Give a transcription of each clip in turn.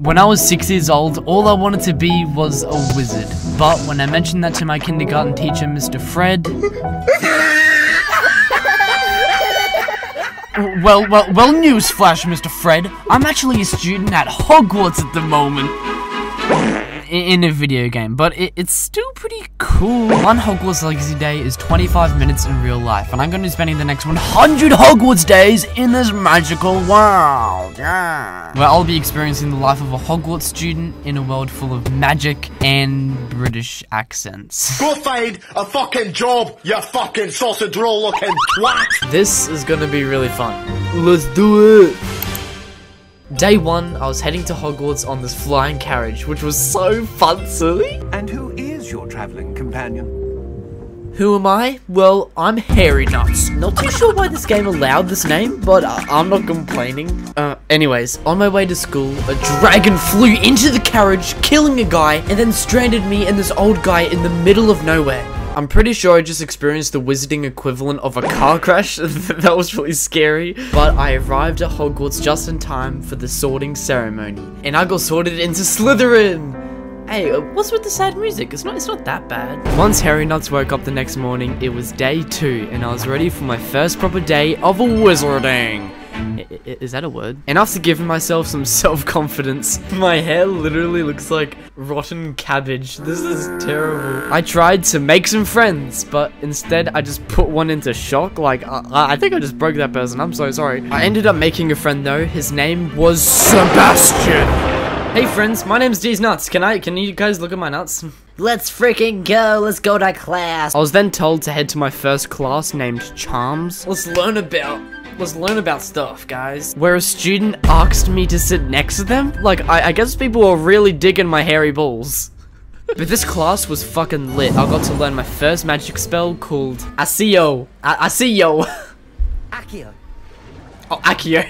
When I was six years old, all I wanted to be was a wizard. But when I mentioned that to my kindergarten teacher, Mr. Fred. well, well, well, newsflash, Mr. Fred. I'm actually a student at Hogwarts at the moment in a video game, but it, it's still pretty cool. One Hogwarts Legacy Day is 25 minutes in real life, and I'm going to be spending the next 100 Hogwarts days in this magical world. Yeah. Where I'll be experiencing the life of a Hogwarts student in a world full of magic and British accents. Go find a fucking job, you fucking sausage roll looking twat! This is going to be really fun. Let's do it! Day one, I was heading to Hogwarts on this flying carriage, which was so fun, silly. And who is your travelling companion? Who am I? Well, I'm Harry Nuts. Not too sure why this game allowed this name, but uh, I'm not complaining. Uh, anyways, on my way to school, a dragon flew into the carriage, killing a guy, and then stranded me and this old guy in the middle of nowhere. I'm pretty sure I just experienced the wizarding equivalent of a car crash. that was really scary. But I arrived at Hogwarts just in time for the sorting ceremony. And I got sorted into Slytherin! Hey, uh, what's with the sad music? It's not it's not that bad. Once Harry Nuts woke up the next morning, it was day two, and I was ready for my first proper day of wizarding. I is that a word? And after giving myself some self-confidence, my hair literally looks like rotten cabbage. This is terrible. I tried to make some friends, but instead I just put one into shock. Like, I, I think I just broke that person. I'm so sorry. I ended up making a friend though. His name was Sebastian. Hey friends, my name's D's Nuts. Can I, can you guys look at my nuts? Let's freaking go, let's go to class. I was then told to head to my first class named Charms. Let's learn about Let's learn about stuff, guys. Where a student asked me to sit next to them? Like, I, I guess people were really digging my hairy balls. but this class was fucking lit. I got to learn my first magic spell called Accio. A Accio. Accio. Oh, Accio.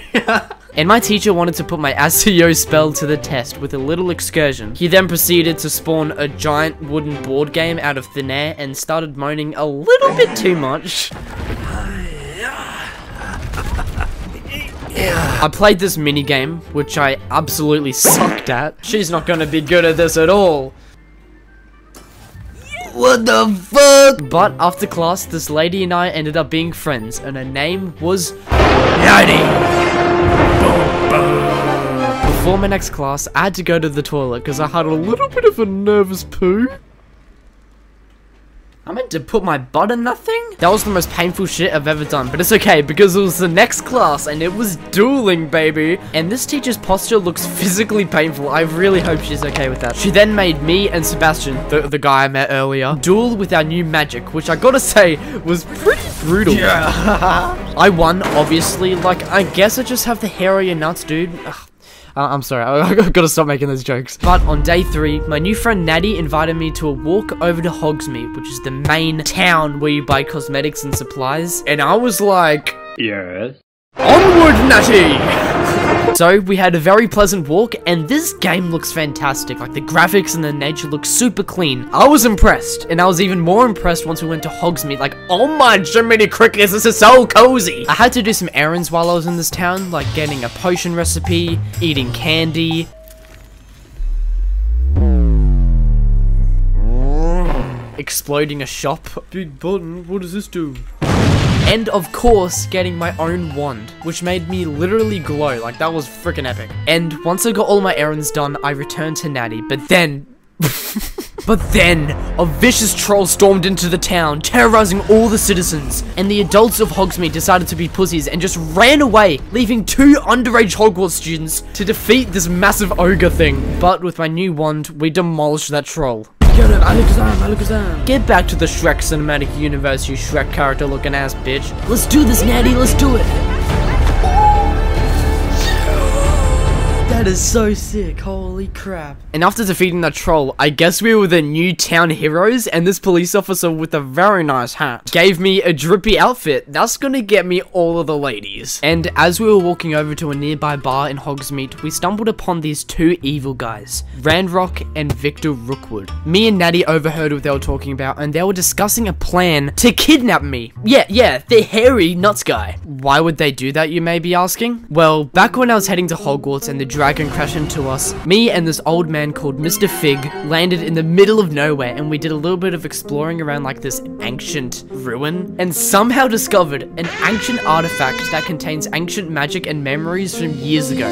and my teacher wanted to put my Accio spell to the test with a little excursion. He then proceeded to spawn a giant wooden board game out of thin air and started moaning a little bit too much. I played this mini game, which I absolutely sucked at. She's not gonna be good at this at all. What the fuck? But after class, this lady and I ended up being friends, and her name was Natty. Before my next class, I had to go to the toilet because I had a little bit of a nervous poo. I meant to put my butt in that thing? That was the most painful shit I've ever done, but it's okay because it was the next class and it was dueling, baby. And this teacher's posture looks physically painful. I really hope she's okay with that. She then made me and Sebastian, the, the guy I met earlier, duel with our new magic, which I gotta say was pretty brutal. Yeah. I won, obviously. Like, I guess I just have the hair on your nuts, dude. Ugh. Uh, I'm sorry, I, have gotta stop making those jokes. But on day three, my new friend Natty invited me to a walk over to Hogsmeade, which is the main town where you buy cosmetics and supplies. And I was like, Yes. Onward, Natty! so, we had a very pleasant walk, and this game looks fantastic. Like, the graphics and the nature look super clean. I was impressed, and I was even more impressed once we went to Hogsmeade. Like, oh my Jiminy Crickets, this is so cozy! I had to do some errands while I was in this town, like getting a potion recipe, eating candy, exploding a shop. Big button, what does this do? And of course getting my own wand, which made me literally glow, like that was freaking epic. And once I got all my errands done, I returned to Natty, but then... but then, a vicious troll stormed into the town, terrorizing all the citizens, and the adults of Hogsmeade decided to be pussies and just ran away, leaving two underage Hogwarts students to defeat this massive ogre thing. But with my new wand, we demolished that troll. Alakazam, Alakazam. Get back to the Shrek Cinematic Universe, you Shrek character looking ass bitch. Let's do this, Natty, let's do it. That is so sick, holy crap. And after defeating that troll, I guess we were the new town heroes, and this police officer with a very nice hat gave me a drippy outfit. That's gonna get me all of the ladies. And as we were walking over to a nearby bar in Hogsmeade, we stumbled upon these two evil guys, Ranrock and Victor Rookwood. Me and Natty overheard what they were talking about, and they were discussing a plan to kidnap me. Yeah, yeah, the hairy nuts guy. Why would they do that, you may be asking? Well, back when I was heading to Hogwarts and the dragon second crash into us. Me and this old man called Mr. Fig landed in the middle of nowhere and we did a little bit of exploring around like this ancient ruin and somehow discovered an ancient artifact that contains ancient magic and memories from years ago.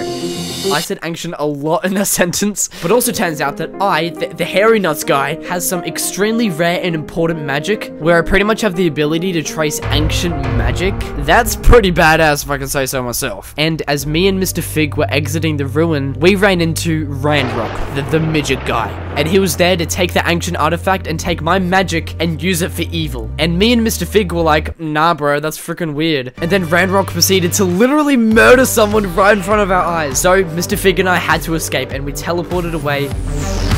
I said ancient a lot in that sentence, but also turns out that I, the, the hairy nuts guy, has some extremely rare and important magic where I pretty much have the ability to trace ancient magic. That's pretty badass if I can say so myself. And as me and Mr. Fig were exiting the ruin, we ran into Ranrock, the, the midget guy. And he was there to take the ancient artifact and take my magic and use it for evil. And me and Mr. Fig were like, nah bro, that's freaking weird. And then Ranrock proceeded to literally murder someone right in front of our eyes. So Mr. Fig and I had to escape and we teleported away.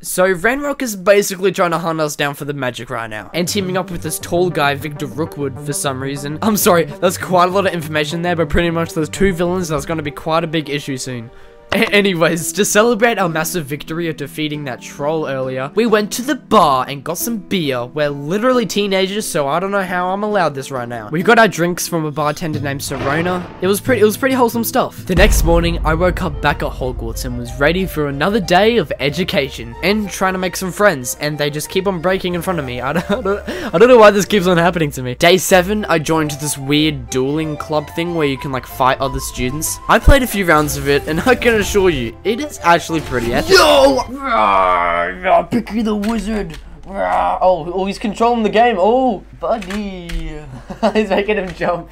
So Ranrock is basically trying to hunt us down for the magic right now. And teaming up with this tall guy, Victor Rookwood, for some reason. I'm sorry, that's quite a lot of information there, but pretty much those two villains, that's gonna be quite a big issue soon. A- anyways, to celebrate our massive victory of defeating that troll earlier, we went to the bar and got some beer. We're literally teenagers, so I don't know how I'm allowed this right now. We got our drinks from a bartender named Sirona. It was pretty it was pretty wholesome stuff. The next morning, I woke up back at Hogwarts and was ready for another day of education and trying to make some friends, and they just keep on breaking in front of me. I don't, I don't, I don't know why this keeps on happening to me. Day 7, I joined this weird dueling club thing where you can like fight other students. I played a few rounds of it, and I can assure you, it is actually pretty epic. Yo! Picky the wizard! Oh, oh, he's controlling the game. Oh, buddy. he's making him jump.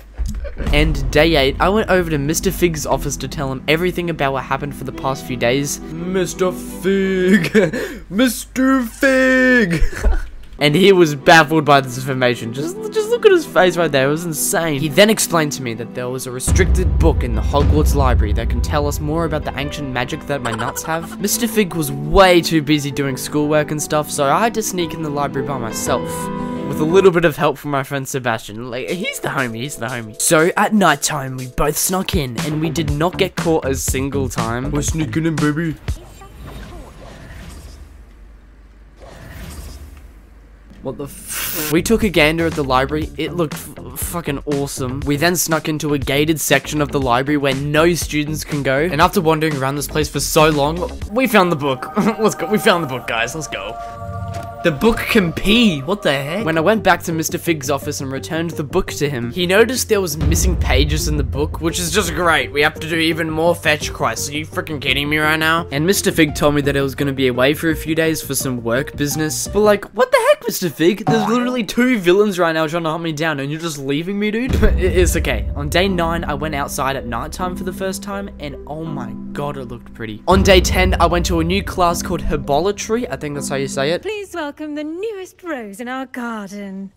And day 8, I went over to Mr. Fig's office to tell him everything about what happened for the past few days. Mr. Fig! Mr. Fig! and he was baffled by this information. Just, just look at his face right there. It was insane. He then explained to me that there was a restricted book in the Hogwarts library that can tell us more about the ancient magic that my nuts have. Mr. Fig was way too busy doing schoolwork and stuff, so I had to sneak in the library by myself. With a little bit of help from my friend Sebastian. Like, he's the homie, he's the homie. So, at night time, we both snuck in, and we did not get caught a single time. We're sneaking in, baby. What the f- We took a gander at the library. It looked f- fucking awesome. We then snuck into a gated section of the library where no students can go. And after wandering around this place for so long, we found the book. Let's go. We found the book, guys. Let's go. The book can pee. What the heck? When I went back to Mr. Fig's office and returned the book to him, he noticed there was missing pages in the book, which is just great. We have to do even more fetch quests. Are you freaking kidding me right now? And Mr. Fig told me that I was going to be away for a few days for some work business. But like, what the heck, Mr. Fig? There's literally two villains right now trying to hunt me down and you're just leaving me, dude? it's okay. On day 9, I went outside at nighttime for the first time and oh my god, it looked pretty. On day 10, I went to a new class called Herbolatry. I think that's how you say it. Please welcome the newest rose in our garden.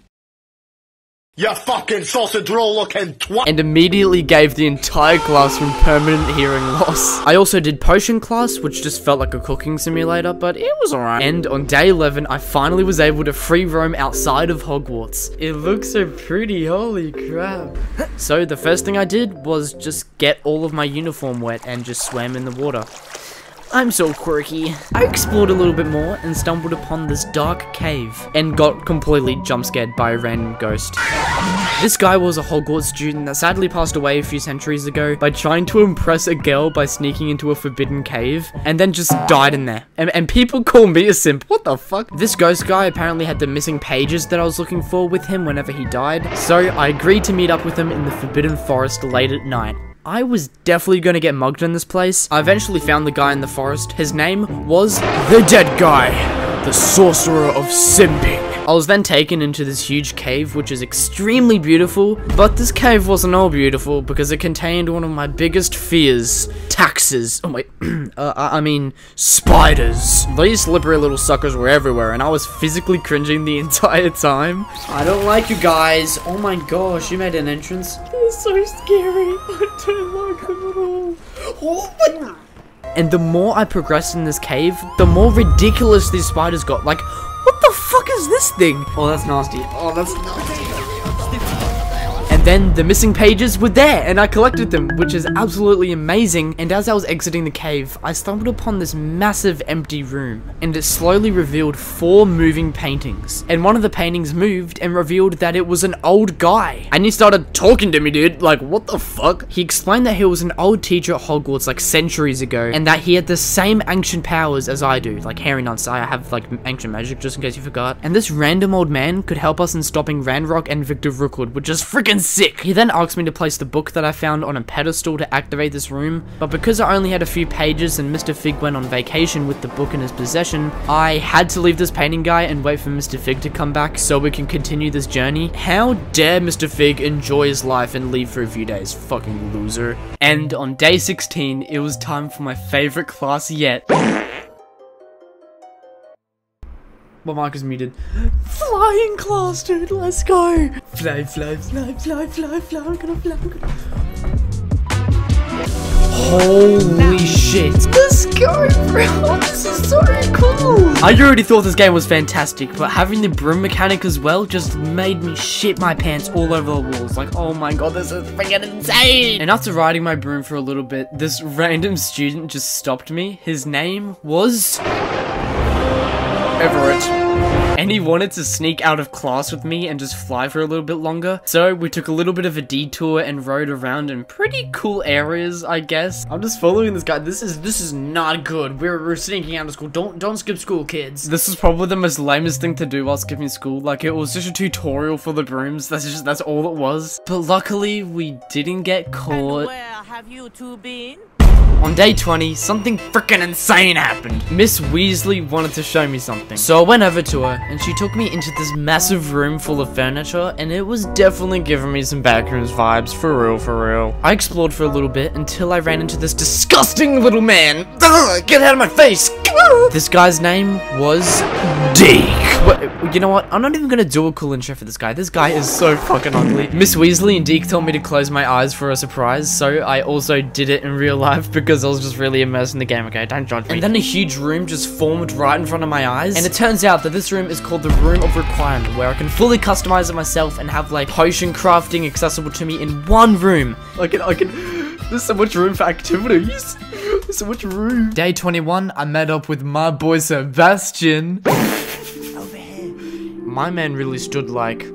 You fucking sausage roll looking twat. and immediately gave the entire class from permanent hearing loss. I also did potion class, which just felt like a cooking simulator, but it was alright. And on day 11, I finally was able to free roam outside of Hogwarts. It looks so pretty, holy crap. So the first thing I did was just get all of my uniform wet and just swam in the water. I'm so quirky. I explored a little bit more and stumbled upon this dark cave and got completely jump scared by a random ghost. This guy was a Hogwarts student that sadly passed away a few centuries ago by trying to impress a girl by sneaking into a forbidden cave and then just died in there. And, and people call me a simp. What the fuck? This ghost guy apparently had the missing pages that I was looking for with him whenever he died. So I agreed to meet up with him in the Forbidden Forest late at night. I was definitely gonna get mugged in this place. I eventually found the guy in the forest. His name was the Dead Guy, the Sorcerer of Simping. I was then taken into this huge cave, which is extremely beautiful, but this cave wasn't all beautiful because it contained one of my biggest fears taxes. Oh, wait, uh, I I mean, spiders. These slippery little suckers were everywhere, and I was physically cringing the entire time. I don't like you guys. Oh my gosh, you made an entrance. They're so scary. I don't like them at all. Oh, what? And the more I progressed in this cave, the more ridiculous these spiders got. Like, what the fuck is this thing? Oh, that's nasty. Oh, that's nasty. Then the missing pages were there, and I collected them, which is absolutely amazing. And as I was exiting the cave, I stumbled upon this massive empty room, and it slowly revealed four moving paintings. And one of the paintings moved and revealed that it was an old guy. And he started talking to me, dude. Like, what the fuck? He explained that he was an old teacher at Hogwarts like centuries ago, and that he had the same ancient powers as I do. Like Harry Nuts, I have like ancient magic, just in case you forgot. And this random old man could help us in stopping Ranrock and Victor Rookwood, which is freaking sick. He then asked me to place the book that I found on a pedestal to activate this room, but because I only had a few pages and Mr. Fig went on vacation with the book in his possession, I had to leave this painting guy and wait for Mr. Fig to come back so we can continue this journey. How dare Mr. Fig enjoy his life and leave for a few days, fucking loser. And on day 16, it was time for my favorite class yet. My mic is muted. Flying class, dude, let's go! Fly, fly, fly, fly, fly, fly, I'm gonna fly, I'm gonna... Holy shit! Let's go, bro! This is so cool! I already thought this game was fantastic, but having the broom mechanic as well just made me shit my pants all over the walls. Like, oh my god, this is freaking insane! And after riding my broom for a little bit, this random student just stopped me. His name was... Everett. And he wanted to sneak out of class with me and just fly for a little bit longer. So we took a little bit of a detour and rode around in pretty cool areas, I guess. I'm just following this guy. This is this is not good. We're, we're sneaking out of school. Don't don't skip school, kids. This is probably the most lamest thing to do while skipping school. Like it was just a tutorial for the brooms. That's just that's all it was. But luckily we didn't get caught. Where have you two been? On day 20, something freaking insane happened. Miss Weasley wanted to show me something. So I went over to her, and she took me into this massive room full of furniture, and it was definitely giving me some backrooms vibes, for real, for real. I explored for a little bit until I ran into this disgusting little man. Ugh, get out of my face! This guy's name was Deek. What, you know what? I'm not even gonna do a cool intro for this guy. This guy is so fucking ugly. Miss Weasley and Deek told me to close my eyes for a surprise, so I also did it in real life because I was just really immersed in the game, okay? Don't judge me. And then a huge room just formed right in front of my eyes. And it turns out that this room is called the Room of Requirement, where I can fully customize it myself and have like potion crafting accessible to me in one room. I can, I can, there's so much room for activities. There's so much room. Day 21, I met up with my boy Sebastian. Over here. My man really stood like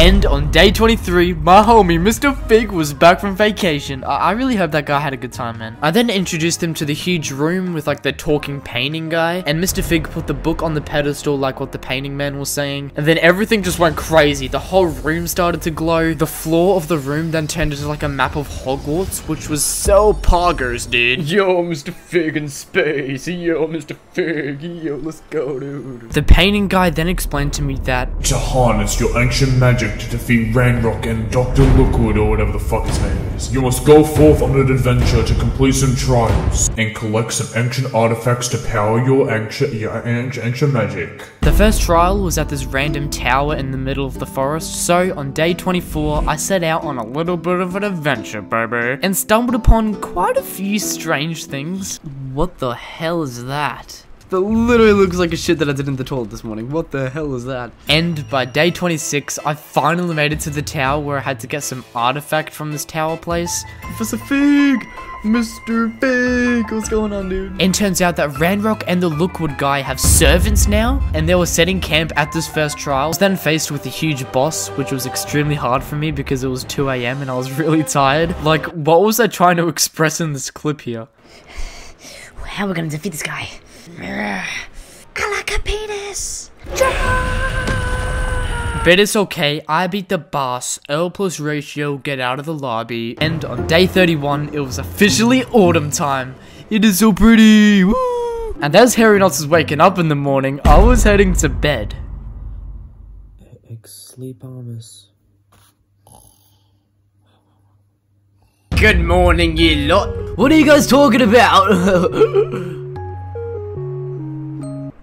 and on day 23, my homie Mr. Fig was back from vacation. I, I really hope that guy had a good time, man. I then introduced him to the huge room with like the talking painting guy. And Mr. Fig put the book on the pedestal like what the painting man was saying. And then everything just went crazy. The whole room started to glow. The floor of the room then turned into like a map of Hogwarts, which was so poggers, dude. Yo, Mr. Fig in space. Yo, Mr. Fig. Yo, let's go, dude. The painting guy then explained to me that to harness your ancient magic to defeat Ranrock and Dr. Lookwood or whatever the fuck his name is. You must go forth on an adventure to complete some trials and collect some ancient artifacts to power your ancient, your ancient, ancient magic. The first trial was at this random tower in the middle of the forest, so on day 24, I set out on a little bit of an adventure, baby, and stumbled upon quite a few strange things. What the hell is that? That literally looks like a shit that I did in the toilet this morning. What the hell is that? And by day 26, I finally made it to the tower where I had to get some artifact from this tower place. Professor Fig! Mr. Fig! What's going on, dude? And turns out that Ranrock and the Lookwood guy have servants now, and they were setting camp at this first trial. I was then faced with a huge boss, which was extremely hard for me because it was 2 a.m. and I was really tired. Like, what was I trying to express in this clip here? How are we gonna defeat this guy? I like a penis. But it's okay, I beat the boss, L plus ratio, get out of the lobby, and on day 31, it was officially autumn time. It is so pretty, woo! And as Harry Nuts was waking up in the morning, I was heading to bed. Sleep Armus. Good morning, you lot. What are you guys talking about?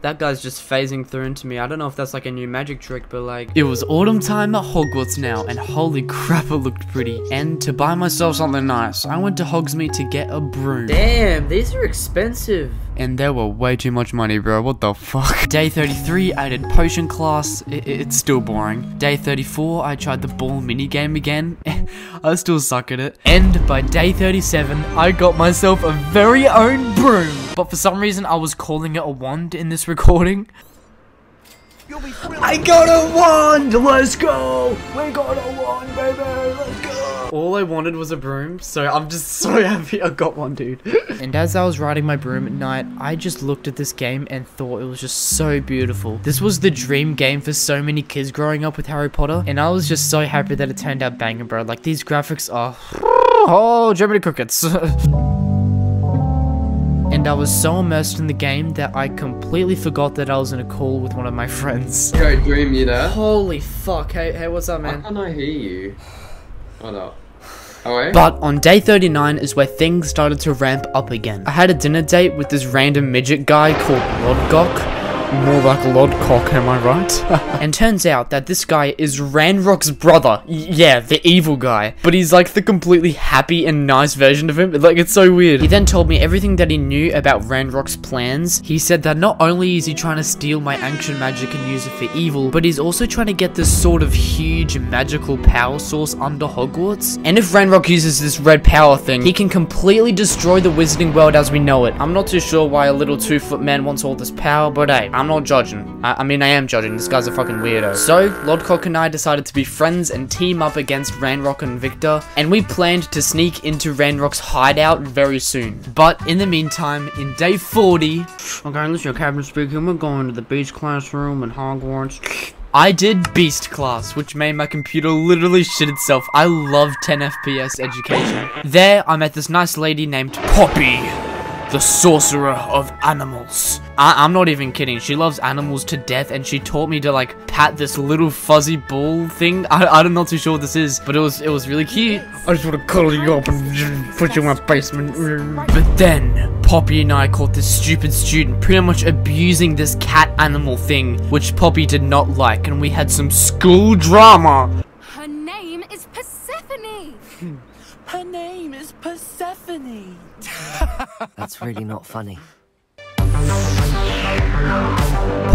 that guy's just phasing through into me. I don't know if that's like a new magic trick, but like... It was autumn time at Hogwarts now, and holy crap, it looked pretty. And to buy myself something nice, I went to Hogsmeade to get a broom. Damn, these are expensive. And there were way too much money, bro. What the fuck? Day 33, I did potion class. I- I- it's still boring. Day 34, I tried the ball mini game again. I still suck at it. And by day 37, I got myself a very own broom. But for some reason, I was calling it a wand in this recording. I got a wand! Let's go! We got a wand, baby! Let's go! All I wanted was a broom, so I'm just so happy I got one, dude. and as I was riding my broom at night, I just looked at this game and thought it was just so beautiful. This was the dream game for so many kids growing up with Harry Potter, and I was just so happy that it turned out banging, bro. Like, these graphics are... Oh, Germany crickets. And I was so immersed in the game that I completely forgot that I was in a call with one of my friends. Yo, Dream, you there? Holy fuck, hey, hey, what's up, man? can't I hear you? Hold up. Alright? But on day 39 is where things started to ramp up again. I had a dinner date with this random midget guy called Lodgok. More like Lodcock, am I right? and turns out that this guy is Ranrock's brother. Y- yeah, the evil guy. But he's like the completely happy and nice version of him. Like, it's so weird. He then told me everything that he knew about Ranrock's plans. He said that not only is he trying to steal my ancient magic and use it for evil, but he's also trying to get this sort of huge magical power source under Hogwarts. And if Ranrock uses this red power thing, he can completely destroy the wizarding world as we know it. I'm not too sure why a little two-foot man wants all this power, but hey, I'm not judging. I, I mean, I am judging. This guy's a fucking weirdo. So, Lodcock and I decided to be friends and team up against Ranrock and Victor, and we planned to sneak into Ranrock's hideout very soon. But in the meantime, in day 40, okay, this is your captain speaking. We're going to the beach classroom in Hogwarts. I did Beast class, which made my computer literally shit itself. I love 10 FPS education. There, I met this nice lady named Poppy the sorcerer of animals. I- I'm not even kidding. She loves animals to death, and she taught me to like pat this little fuzzy ball thing. I- I'm not too sure what this is, but it was it was really cute. I just want to cuddle you up and put you in my basement. But then Poppy and I caught this stupid student pretty much abusing this cat animal thing, which Poppy did not like, and we had some school drama. Her name is Persephone. Hmm. Her name is Persephone. That's really not funny.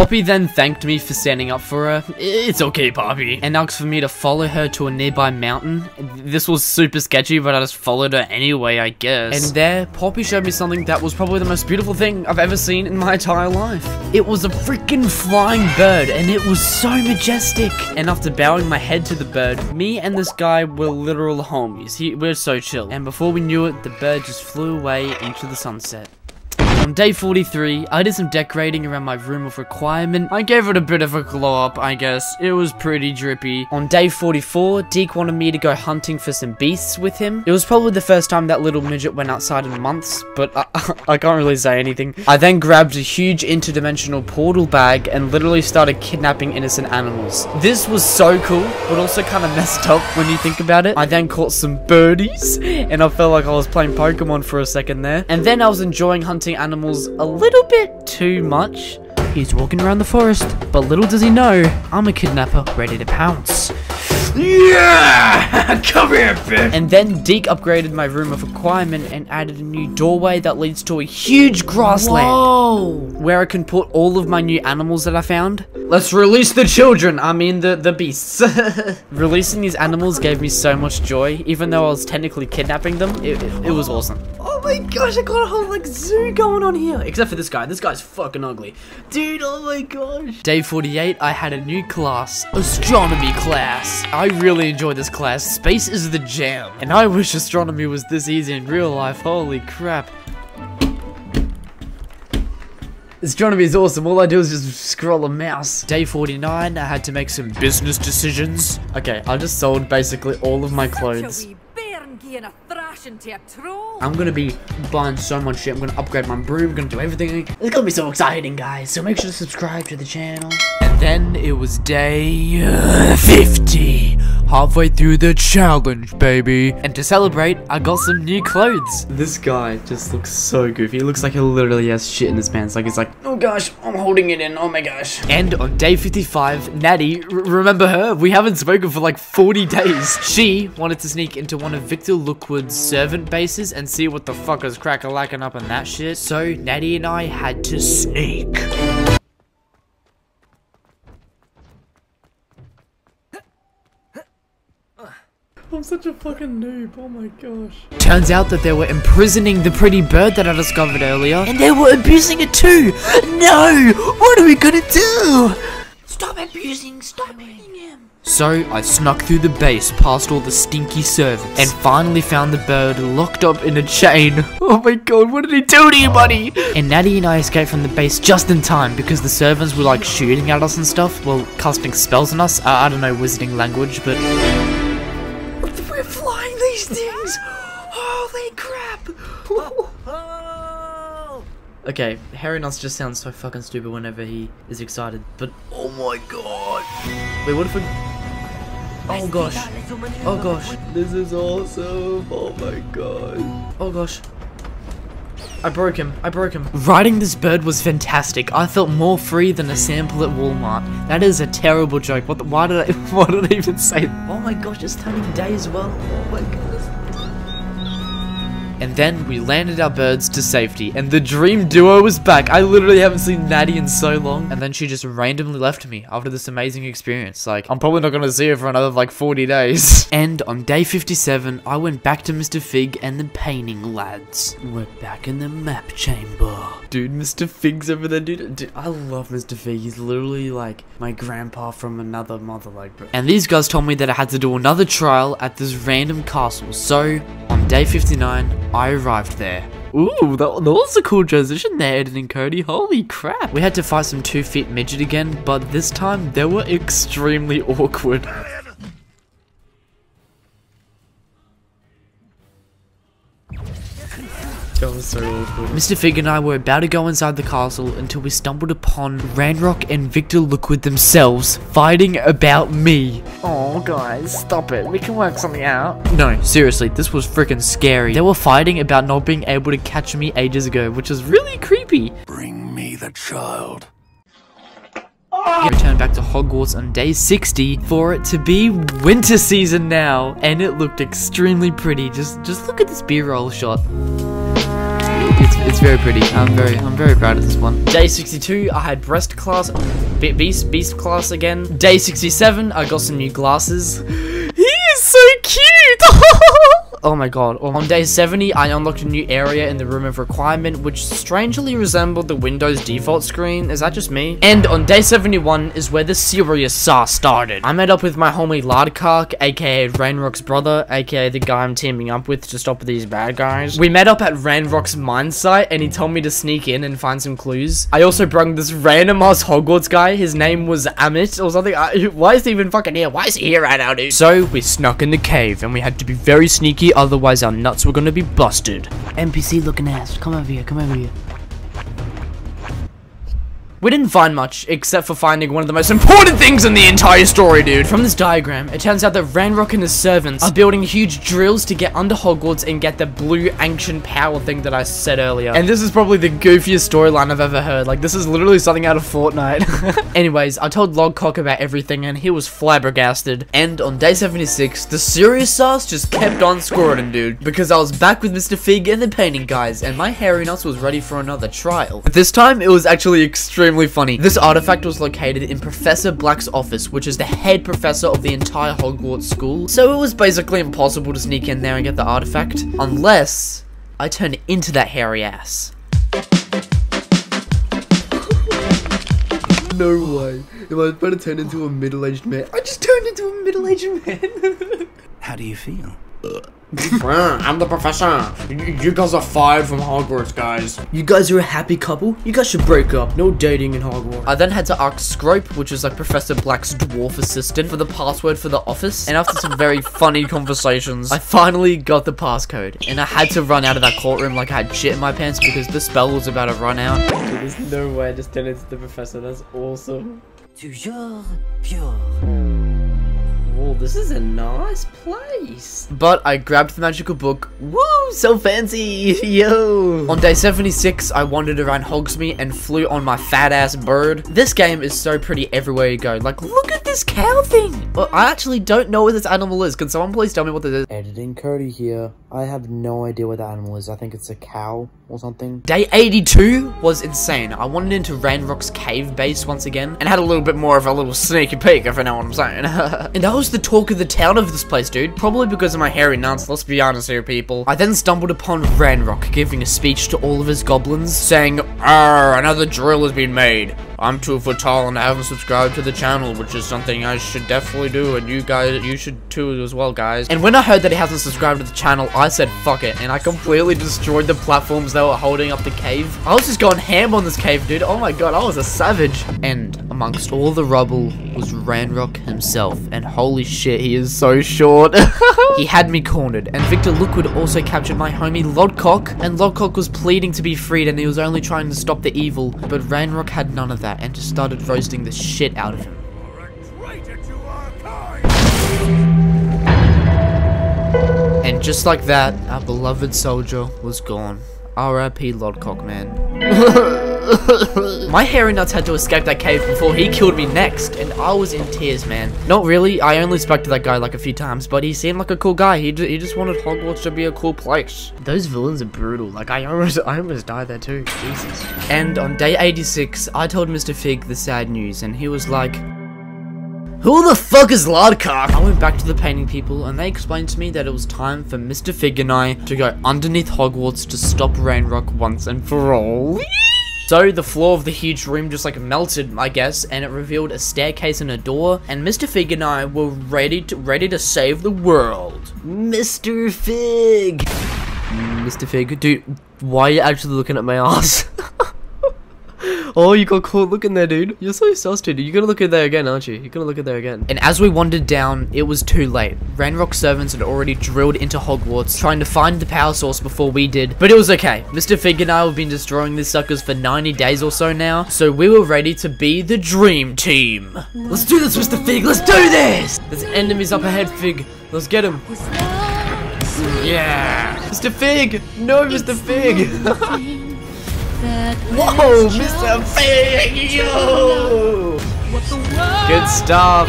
Poppy then thanked me for standing up for her. It's okay, Poppy. And asked for me to follow her to a nearby mountain. This was super sketchy, but I just followed her anyway, I guess. And there, Poppy showed me something that was probably the most beautiful thing I've ever seen in my entire life. It was a freaking flying bird, and it was so majestic. And after bowing my head to the bird, me and this guy were literal homies. He, we're so chill. And before we knew it, the bird just flew away into the sunset. On day 43, I did some decorating around my room of requirement. I gave it a bit of a glow up, I guess. It was pretty drippy. On day 44, Deek wanted me to go hunting for some beasts with him. It was probably the first time that little midget went outside in months, but I, I can't really say anything. I then grabbed a huge interdimensional portal bag and literally started kidnapping innocent animals. This was so cool, but also kind of messed up when you think about it. I then caught some birdies, and I felt like I was playing Pokemon for a second there. And then I was enjoying hunting animals a little bit too much. He's walking around the forest, but little does he know, I'm a kidnapper ready to pounce. Yeah! Come here, bitch! And then Deek upgraded my room of requirement and added a new doorway that leads to a huge grassland. Whoa! Where I can put all of my new animals that I found. Let's release the children, I mean the, the beasts. Releasing these animals gave me so much joy, even though I was technically kidnapping them. It, it, it was awesome. Oh my gosh, I got a whole like zoo going on here. Except for this guy. This guy's fucking ugly. Dude, oh my gosh. Day 48, I had a new class. Astronomy class. I really enjoyed this class. Space is the jam. And I wish astronomy was this easy in real life. Holy crap. Astronomy is awesome. All I do is just scroll a mouse. Day 49, I had to make some business decisions. Okay, I just sold basically all of my clothes. I'm gonna be buying so much shit. I'm gonna upgrade my broom. Gonna do everything. It's gonna be so exciting, guys. So make sure to subscribe to the channel. Then it was day uh, 50. Halfway through the challenge, baby. And to celebrate, I got some new clothes. This guy just looks so goofy. He looks like he literally has shit in his pants. Like he's like, oh gosh, I'm holding it in. Oh my gosh. And on day 55, Natty, remember her? We haven't spoken for like 40 days. She wanted to sneak into one of Victor Lookwood's servant bases and see what the fuck is crack-a-lacking up in that shit. So Natty and I had to sneak. I'm such a fucking noob, oh my gosh. Turns out that they were imprisoning the pretty bird that I discovered earlier, and they were abusing it too! No! What are we gonna do? Stop abusing, stop hitting him. So I snuck through the base past all the stinky servants and finally found the bird locked up in a chain. Oh my god, what did he do to you, buddy? And Natty and I escaped from the base just in time because the servants were like shooting at us and stuff. Well, casting spells on us. Uh, I don't know wizarding language, but We're flying these things. Holy crap. Okay, Harry Nuts just sounds so fucking stupid whenever he is excited, but oh my god. Wait, what if we... Oh gosh. Oh gosh. This is awesome. Oh my god. Oh gosh. I broke him. I broke him. Riding this bird was fantastic. I felt more free than a sample at Walmart. That is a terrible joke. What? The, why did I? Why did I even say? Oh my gosh! It's turning day as well. Oh my goodness. And then we landed our birds to safety, and the dream duo was back. I literally haven't seen Natty in so long. And then she just randomly left me after this amazing experience. Like, I'm probably not gonna see her for another like 40 days. and on day 57, I went back to Mr. Fig and the painting lads. We're back in the map chamber. Dude, Mr. Fig's over there, dude. dude I love Mr. Fig. He's literally like my grandpa from another mother, like, bro. And these guys told me that I had to do another trial at this random castle. So, on day 59, I arrived there. Ooh, that, that was a cool transition there, Eden and Cody. Holy crap. We had to fight some two-feet midget again, but this time they were extremely awkward. That was so awkward. Mr. Fig and I were about to go inside the castle until we stumbled upon Ranrock and Victor Lookwood themselves fighting about me. Oh, guys, stop it. We can work something out. No, seriously, this was freaking scary. They were fighting about not being able to catch me ages ago, which is really creepy. Bring me the child. We returned back to Hogwarts on day 60 for it to be winter season now, and it looked extremely pretty. Just, just look at this B-roll shot. It's, it's very pretty. I'm very I'm very proud of this one. Day 62, I had breast class, beast beast class again. Day 67, I got some new glasses. He is so cute. oh my god. On day 70, I unlocked a new area in the room of requirement, which strangely resembled the Windows default screen. Is that just me? And on day 71 is where the serious SAR started. I met up with my homie Lardkark, aka Rainrock's brother, aka the guy I'm teaming up with to stop these bad guys. We met up at Rainrock's mine site, and he told me to sneak in and find some clues. I also brung this random ass Hogwarts guy. His name was Amit or something. I, why is he even fucking here? Why is he here right now, dude? So we snuck in the cave, and we had to be very sneaky, otherwise our nuts were gonna be busted. NPC looking ass. Come over here, come over here. We didn't find much, except for finding one of the most important things in the entire story, dude. From this diagram, it turns out that Ranrock and his servants are building huge drills to get under Hogwarts and get the blue ancient power thing that I said earlier. And this is probably the goofiest storyline I've ever heard. Like, this is literally something out of Fortnite. Anyways, I told Logcock about everything, and he was flabbergasted. And on day 76, the serious sauce just kept on squirting, dude. Because I was back with Mr. Fig and the painting guys, and my hairy nuts was ready for another trial. But this time, it was actually extremely funny. This artifact was located in Professor Black's office, which is the head professor of the entire Hogwarts school. So it was basically impossible to sneak in there and get the artifact, unless I turned into that hairy ass. no way. If I was about to turn into a middle-aged man, I just turned into a middle-aged man. How do you feel? I'm the professor. You, you guys are fired from Hogwarts, guys. You guys are a happy couple? You guys should break up. No dating in Hogwarts. I then had to ask Scrope, which is like Professor Black's dwarf assistant, for the password for the office. And after some very funny conversations, I finally got the passcode. And I had to run out of that courtroom like I had shit in my pants because the spell was about to run out. Dude, there's no way I just turned into the professor. That's awesome. Toujours pur. Oh, this is a nice place. But I grabbed the magical book. Woo, so fancy. Yo. On day 76, I wandered around Hogsmeade and flew on my fat ass bird. This game is so pretty everywhere you go. Like, look at this cow thing. Well, I actually don't know what this animal is. Can someone please tell me what this is? Editing Cody here. I have no idea what that animal is. I think it's a cow or something. Day 82 was insane. I wandered into Ranrock's cave base once again and had a little bit more of a little sneaky peek, if you know what I'm saying. and that was the talk of the town of this place, dude. Probably because of my hairy nuts, let's be honest here, people. I then stumbled upon Ranrock giving a speech to all of his goblins, saying, Arr, another drill has been made. I'm two foot tall and I haven't subscribed to the channel, which is something I should definitely do, and you guys, you should too as well, guys. And when I heard that he hasn't subscribed to the channel, I said fuck it, and I completely destroyed the platforms that were holding up the cave. I was just going ham on this cave, dude. Oh my god, I was a savage. And amongst all the rubble was Ranrock himself, and holy shit, he is so short. he had me cornered, and Victor Lookwood also captured my homie Lodcock, and Lodcock was pleading to be freed, and he was only trying to stop the evil, but Ranrock had none of that, and just started roasting the shit out of him. And just like that, our beloved soldier was gone. R.I.P. Lodcock, man. My hairy nuts had to escape that cave before he killed me next, and I was in tears, man. Not really, I only spoke to that guy like a few times, but he seemed like a cool guy. He, he just wanted Hogwarts to be a cool place. Those villains are brutal. Like, I almost, I almost died there too. Jesus. And on day 86, I told Mr. Fig the sad news, and he was like, who the fuck is Lodcock? I went back to the painting people and they explained to me that it was time for Mr. Fig and I to go underneath Hogwarts to stop Rainrock once and for all. So the floor of the huge room just like melted, I guess, and it revealed a staircase and a door, and Mr. Fig and I were ready to ready to save the world. Mr. Fig! Mr. Fig, dude, why are you actually looking at my ass? Oh, you got caught looking there, dude. You're so sus, dude. You're gonna look at there again, aren't you? You're gonna look at there again. And as we wandered down, it was too late. Ranrock servants had already drilled into Hogwarts, trying to find the power source before we did. But it was okay. Mr. Fig and I have been destroying these suckers for 90 days or so now, so we were ready to be the dream team. Let's do this, Mr. Fig. Let's do this! There's enemies up ahead, Fig. Let's get him. Yeah! Mr. Fig! No, Mr. Fig! Whoa, Mr. Fig! Yo! Good stuff.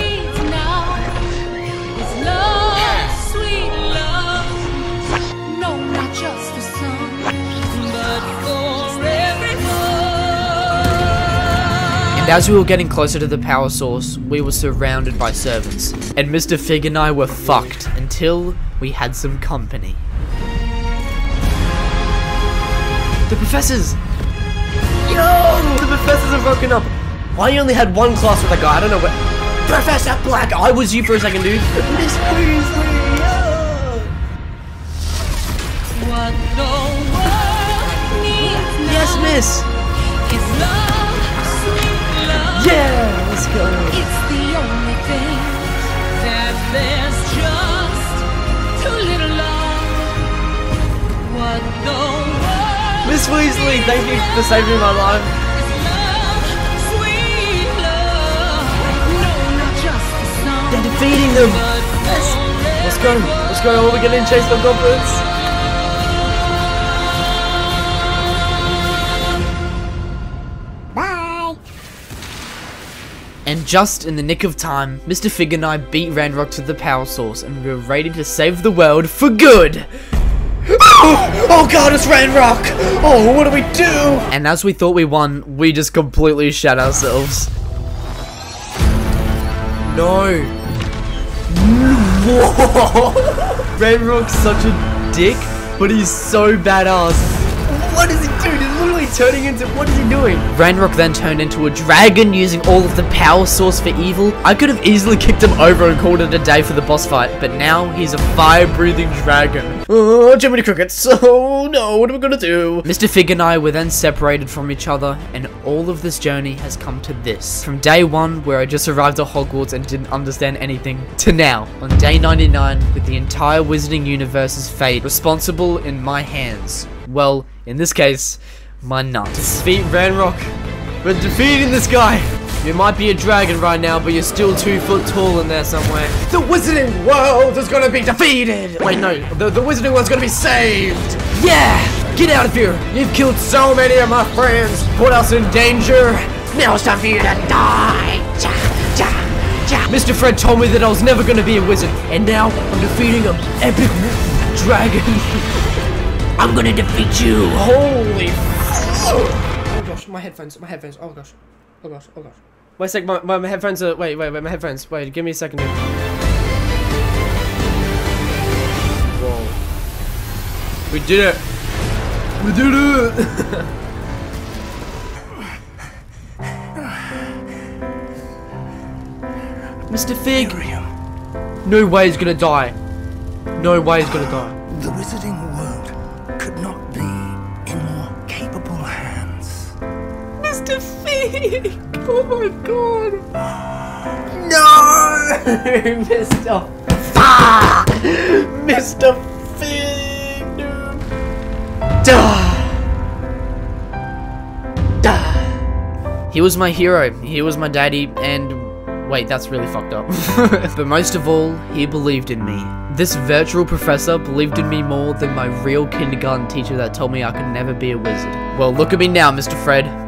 And as we were getting closer to the power source, we were surrounded by servants. And Mr. Fig and I were fucked until we had some company. The professors! Yo! The professors are broken up! I only had one class with a guy, I don't know what- Professor Black! I was you for a second, dude! Miss Weasley! Yes, miss! Yeah! Let's go! It's the only thing that there's just too little of. What the Miss Weasley, thank you for saving my life. They're defeating them! but Let's go! Let's go! Are we getting chased by goblins? And just in the nick of time, Mr. Fig and I beat Ranrock to the power source and we were ready to save the world for good! Oh, oh god, it's Ranrock! Oh, what do we do? And as we thought we won, we just completely shat ourselves. No. Ranrock's such a dick, but he's so badass. What is he doing? He's literally turning into. What is he doing? Ranrock then turned into a dragon using all of the power source for evil. I could have easily kicked him over and called it a day for the boss fight, but now he's a fire breathing dragon. Oh, Jiminy Crickets. Oh no, what are we gonna do? Mr. Fig and I were then separated from each other, and all of this journey has come to this. From day one, where I just arrived at Hogwarts and didn't understand anything, to now, on day 99, with the entire Wizarding Universe's fate responsible in my hands. Well, in this case, my nuts. Defeat Ranrock. We're defeating this guy. You might be a dragon right now, but you're still two foot tall in there somewhere. The wizarding world is gonna be defeated! Wait, no, the, the wizarding world's gonna be saved! Yeah! Get out of here! You've killed so many of my friends, put us in danger! Now it's time for you to die! Ja, ja, ja. Mr. Fred told me that I was never gonna be a wizard, and now I'm defeating an epic dragon. I'm gonna defeat you! Holy Oh gosh, my headphones, my headphones, oh gosh. Oh gosh, oh gosh. Wait a sec, my, my, my headphones are, wait, wait, wait, my headphones, wait, give me a second, dude. Whoa. We did it! We did it! Mr. Fig! No way he's gonna die. No way he's gonna die. The wizarding Mr. Fig! Oh my god! No! Mr. Fuck! Mr. Fig, dude! Duh! Duh! He was my hero, he was my daddy, and wait, that's really fucked up. but most of all, he believed in me. This virtual professor believed in me more than my real kindergarten teacher that told me I could never be a wizard. Well, look at me now, Mr. Fred.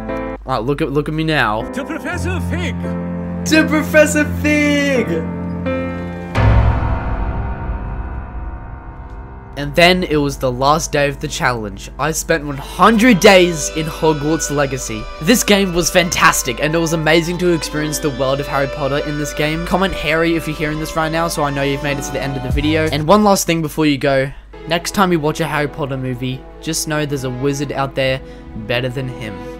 Uh, look at look at me now. To Professor Fig! To Professor Fig! And then it was the last day of the challenge. I spent 100 days in Hogwarts Legacy. This game was fantastic, and it was amazing to experience the world of Harry Potter in this game. Comment Harry if you're hearing this right now, so I know you've made it to the end of the video. And one last thing before you go. Next time you watch a Harry Potter movie, just know there's a wizard out there better than him.